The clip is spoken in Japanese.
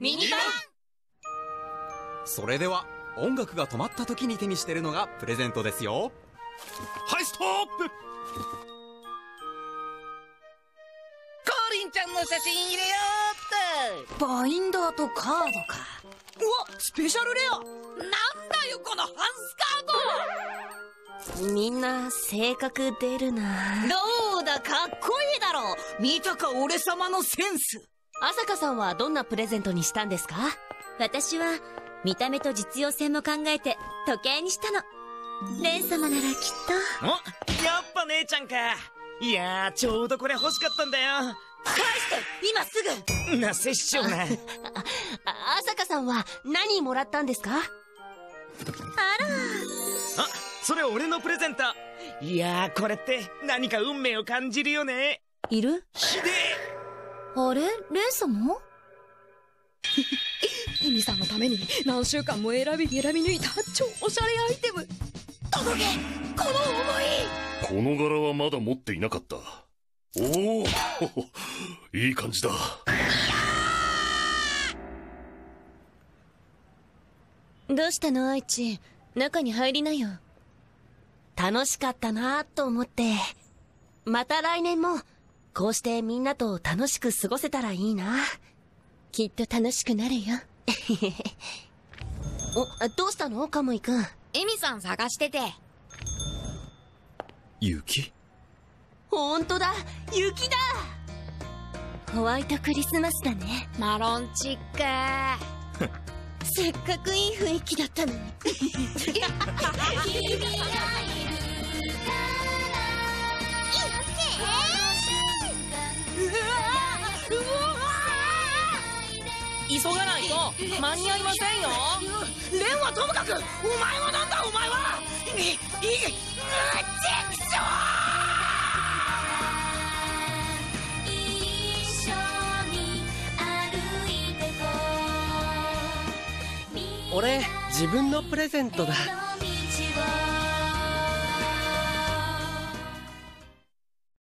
ミニバン。それでは音楽が止まった時に手にしてるのがプレゼントですよ。はいストップ。コーリンちゃんの写真入れようっバインダーとカードか。うわスペシャルレア。となんだよこのハンスカーみんな性格出るな。どうだかっこいいだろ見たか俺様のセンス朝香さんはどんなプレゼントにしたんですか？私は見た目と実用性も考えて時計にしたの。レン様ならきっおやっぱ姉ちゃんか。いやーちょうどこれ欲しかったんだよ。返して今すぐ。なせっしょうな。あ朝香さんは何もらったんですか？あそれ俺のプレゼント。いやーこれって何か運命を感じるよね。いる？ひであれ？レン様？エミさんのために何週間も選び選び抜いた超おしゃれアイテム。届けこの思い。この柄はまだ持っていなかった。おお いい感じだ。どうしたの愛知？中に入りなよ。楽しかったなと思って。また来年もこうしてみんなと楽しく過ごせたらいいな。きっと楽しくなるよ。おどうしたの？カムイくん。エミさん探してて。雪？ほんとだ。雪だ。ホワイトクリスマスだね。マロンチック。せっかくいい雰囲気だったのに 急がないと間に合いませんよ。レンはともかくお前はなんだお前は。いいい俺自分のプレゼントだ